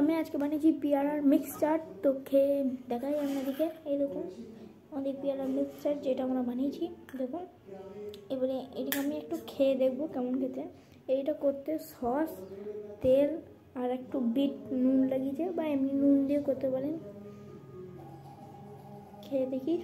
আমি আজকে বানিয়েছি পেয়ারার মিক্সচার তো খেয়ে দেখাই আপনাদেরকে। এই দেখুন, আমাদের পেয়ারার মিক্সচার যেটা আমরা বানিয়েছি, দেখুন। এবারে এটাকে আমি একটু খেয়ে দেখব কেমন খেতে। এইটা করতে সস, তেল আর একটু বিট, নুন লাগিয়েছে, বা এমনি নুন দিয়ে করতে পারেন। খেয়ে দেখি।